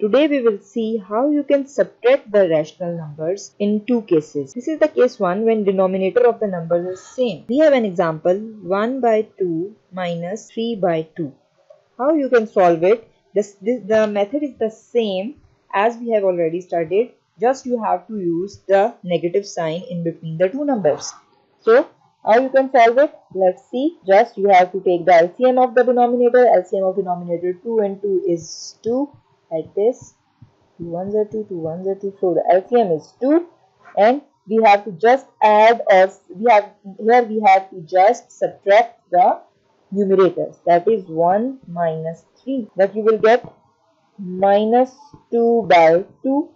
Today we will see how you can subtract the rational numbers in two cases. This is the case 1 when denominator of the numbers is same. We have an example 1 by 2 minus 3 by 2. How you can solve it? This, this, the method is the same as we have already studied. Just you have to use the negative sign in between the two numbers. So how you can solve it? Let's see. Just you have to take the LCM of the denominator. LCM of denominator 2 and 2 is 2 like this 2 ones are 2 2 ones are 2 so the LCM is 2 and we have to just add or we have here we have to just subtract the numerators. That is 1 minus 3 that you will get minus 2 by 2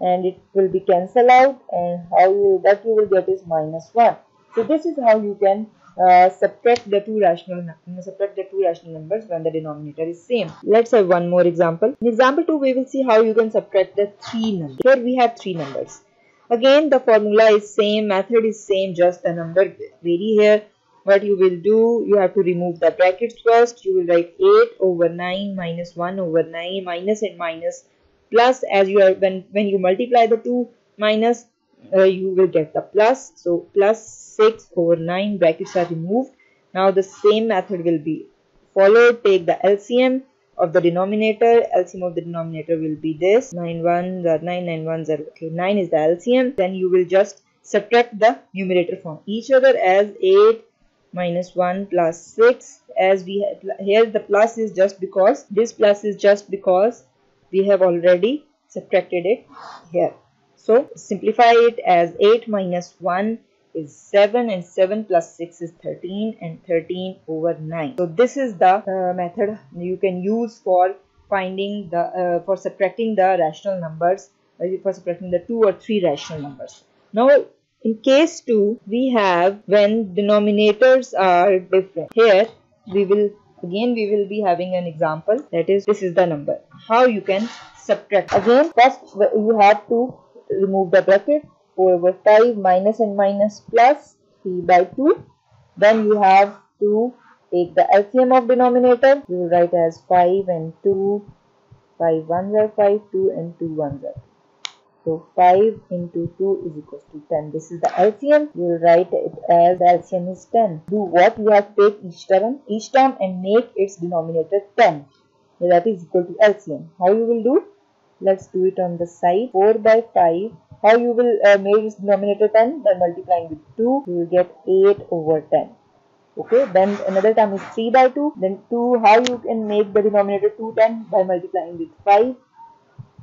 and it will be cancelled out and how you that you will get is minus 1 so this is how you can uh, subtract the two rational subtract the two rational numbers when the denominator is same. Let's have one more example. In example 2 we will see how you can subtract the three numbers. Here we have three numbers. Again the formula is same, method is same, just the number vary here. What you will do, you have to remove the brackets first. You will write 8 over 9 minus 1 over 9 minus and minus plus as you are when when you multiply the two minus uh, you will get the plus. So plus 6 over 9 brackets are removed. Now the same method will be followed. Take the LCM of the denominator. LCM of the denominator will be this. 9 1 9 9 1 0. Okay, 9 is the LCM. Then you will just subtract the numerator from each other as 8 minus 1 plus 6 as we here the plus is just because this plus is just because we have already subtracted it here so simplify it as 8 minus 1 is 7 and 7 plus 6 is 13 and 13 over 9. So this is the uh, method you can use for finding the uh, for subtracting the rational numbers uh, for subtracting the two or three rational numbers. Now in case 2 we have when denominators are different. Here we will again we will be having an example that is this is the number. How you can subtract again first you have to remove the bracket 4 over 5 minus and minus plus 3 by 2 then you have to take the LCM of denominator. You will write as 5 and 2 5 1s are 5 2 and 2 1s are so 5 into 2 is equals to 10 this is the LCM you will write it as the LCM is 10 do what you have to take each term each term and make its denominator 10 so that is equal to LCM how you will do Let's do it on the side. 4 by 5. How you will uh, make this denominator 10? By multiplying with 2, you will get 8 over 10. Okay, then another term is 3 by 2. Then 2, how you can make the denominator 2 10? By multiplying with 5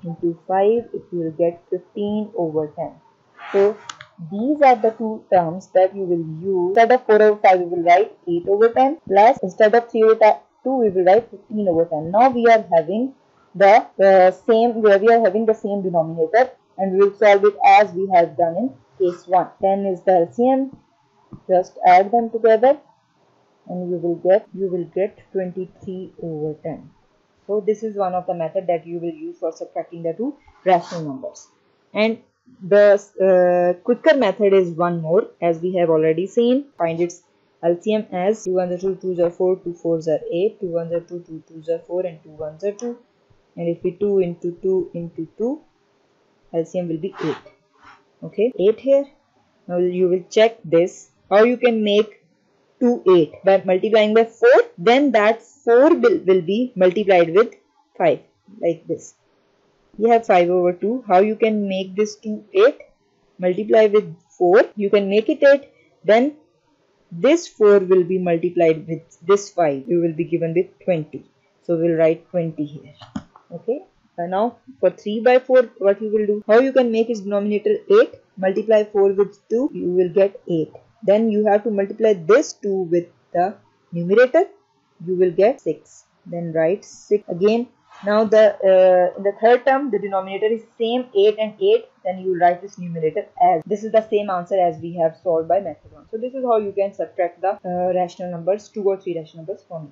into 5, it will get 15 over 10. So, these are the two terms that you will use. Instead of 4 over 5, we will write 8 over 10 plus instead of 3 over 2, we will write 15 over 10. Now, we are having the uh, same where we are having the same denominator and we will solve it as we have done in case 1 10 is the LCM just add them together and you will get you will get 23 over 10 so this is one of the method that you will use for subtracting the two rational numbers. And the uh, quicker method is one more as we have already seen. Find its LCM as 2 1 2 2 are 4 2 4 are 8 2 1 2 2 2 are 4 and 2 1 are 2 and if we 2 into 2 into 2 LCM will be 8 okay? 8 here. Now you will check this. How you can make 2 8 by multiplying by 4 then that 4 will, will be multiplied with 5 like this. You have 5 over 2 how you can make this 2 8 multiply with 4 you can make it 8 then this 4 will be multiplied with this 5 you will be given with 20 so we'll write 20 here okay? And now for 3 by 4 what you will do? How you can make its denominator 8 multiply 4 with 2 you will get 8 then you have to multiply this 2 with the numerator you will get 6 then write 6 again now the uh, in the third term the denominator is same 8 and 8 then you will write this numerator as. This is the same answer as we have solved by method 1 so this is how you can subtract the uh, rational numbers 2 or 3 rational numbers from